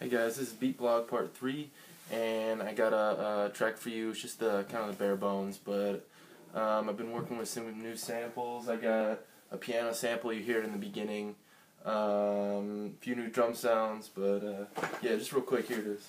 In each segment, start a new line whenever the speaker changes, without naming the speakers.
Hey guys, this is Beat Blog Part 3, and I got a, a track for you. It's just the kind of the bare bones, but um, I've been working with some new samples. I got a piano sample, you hear in the beginning, um, a few new drum sounds, but uh, yeah, just real quick, here it is.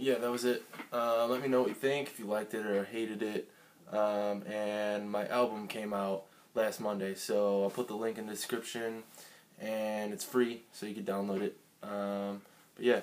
Yeah, that was it. Uh, let me know what you think, if you liked it or hated it. Um, and my album came out last Monday, so I'll put the link in the description, and it's free, so you can download it. Um, but yeah,